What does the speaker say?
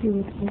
Cute.